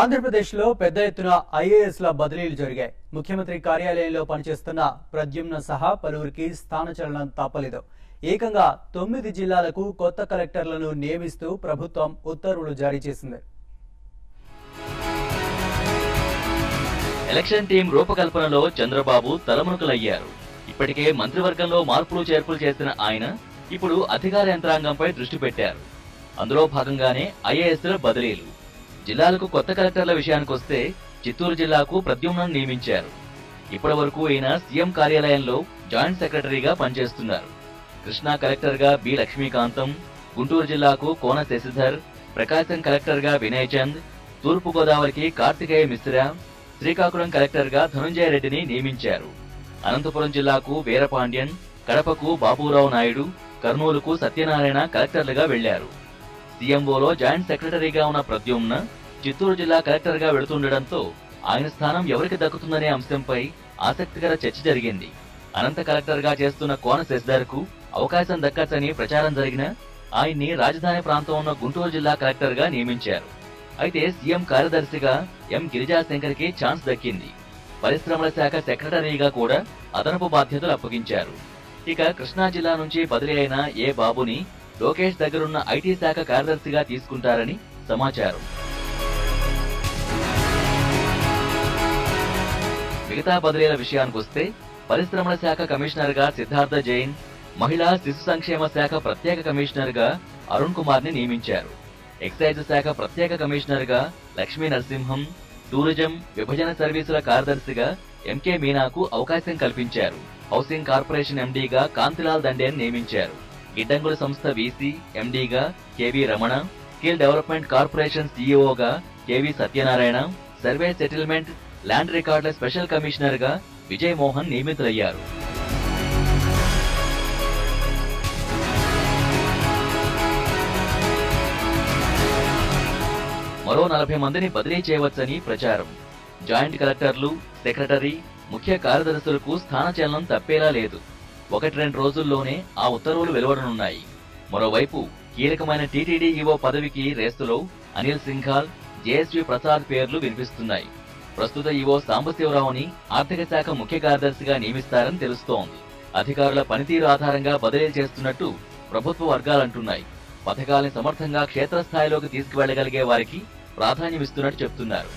ఆంధ్రప్రదేశ్లో పెద్ద ఎత్తున ఐఏఎస్ల బదిలీలు జరిగాయి. ముఖ్యమంత్రి కార్యాలయంలో పనిచేస్తున్న ప్రద్యుమ్న సహా పలువురికి స్థానచలనం తప్పలేదు. ఏకంగా తొమ్మిది జిల్లాలకు కొత్త కలెక్టర్లను నియమిస్తూ ప్రభుత్వం ఉత్తర్వులు జారీ చేసింది. ఎలక్షన్ టీం రూపకల్పనలో చంద్రబాబు తలమునకలయ్యారు. ఇప్పటికే మంత్రివర్గంలో మార్పులు చేర్పులు చేసిన ఆయన ఇప్పుడు అధికార యంత్రాంగంపై దృష్టి పెట్టారు. అందులో భాగంగానే ఐఏఎస్ల బదిలీలు. జిల్లాలకు కొత్త కలెక్టర్ల విషయానికి వస్తే చిత్తూరు జిల్లాకు ప్రద్యుమ్నను నియమించారు. ఇప్పటి వరకు ఈయన సీఎం కార్యాలయంలో జాయింట్ సెక్రటరీగా పనిచేస్తున్నారు. కృష్ణా కలెక్టర్గా బి లక్ష్మీకాంతం గుంటూరు జిల్లాకు కోన శశిధర్ ప్రకాశం కలెక్టర్గా వినయ్ చంద్ తూర్పు గోదావరికి కార్తికేయ మిశ్రా శ్రీకాకుళం కలెక్టర్గా ధనుంజయ రెడ్డిని నియమించారు. అనంతపురం జిల్లాకు వీరపాండ్యన్ కడపకు బాబురావు నాయుడు కర్నూలుకు సత్యనారాయణ కలెక్టర్లుగా వెళ్ళారు. సీఎంఓలో జాయింట్ సెక్రటరీగా ఉన్న ప్రద్యుమ్న చిత్తూరు జిల్లా కలెక్టర్గా వెళుతుండటంతో ఆయన స్థానం ఎవరికి దక్కుతుందనే అంశంపై ఆసక్తికర చర్చ జరిగింది. అనంత కలెక్టర్గా చేస్తున్న కోన శశిధర్కు అవకాశం దక్కచ్చని ప్రచారం జరిగిన ఆయన్ని రాజధాని ప్రాంతం ఉన్న గుంటూరు జిల్లా కలెక్టర్గా నియమించారు. అయితే సీఎం కార్యదర్శిగా ఎం గిరిజాశంకర్కి ఛాన్స్ దక్కింది. పరిశ్రమల శాఖ సెక్రటరీగా కూడా అదనపు బాధ్యతలు అప్పగించారు. ఇక కృష్ణా జిల్లా నుంచి బదిలీ అయిన ఏ బాబుని లోకేష్ దగ్గరున్న ఐటీ శాఖ కార్యదర్శిగా తీసుకుంటారని సమాచారం. మిగతా బదిలీల విషయానికొస్తే పరిశ్రమల శాఖ కమిషనర్గా సిద్ధార్థ జైన్ మహిళా శిశు సంక్షేమ శాఖ ప్రత్యేక కమిషనర్గా అరుణ్ కుమార్ని నియమించారు. ఎక్సైజ్ శాఖ ప్రత్యేక కమిషనర్గా లక్ష్మీ నరసింహం టూరిజం విభజన సర్వీసుల కార్యదర్శిగా ఎంకే మీనాకు అవకాశం కల్పించారు. హౌసింగ్ కార్పొరేషన్ ఎండీగా కాంతిలాల్ దండేని నియమించారు. గిడ్డంగుల సంస్థ VC ఎండీగా K V Ramana skill development corporation సీఈఓగా K V Satyanarayana survey settlement land రికార్డుల స్పెషల్ కమిషనర్గా విజయ్ మోహన్ నియమితులయ్యారు. మరో నలభై మందిని బదిలీ చేయవచ్చని ప్రచారం. జాయింట్ కలెక్టర్లు సెక్రటరీ ముఖ్య కార్యదర్శులకు స్థానచలనం తప్పేలా లేదు. ఒకటి రెండు రోజుల్లోనే ఆ ఉత్తర్వులు వెలువడనున్నాయి. మరోవైపు కీలకమైన టీటీడీ ఈవో పదవికి రేసులో అనిల్ సింఘాల్ జేఎస్వి ప్రసాద్ పేర్లు వినిపిస్తున్నాయి. ప్రస్తుత ఈవో సాంబశివరావుని ఆర్థిక శాఖ ముఖ్య కార్యదర్శిగా నియమిస్తారని తెలుస్తోంది. అధికారుల పనితీరు ఆధారంగా బదిలీ చేస్తున్నట్టు ప్రభుత్వ వర్గాలంటున్నాయి పథకాల్ని సమర్థంగా క్షేత్రస్థాయిలోకి తీసుకువెళ్ళగలిగే వారికి ప్రాధాన్యమిస్తున్నట్టు చెప్తున్నారు.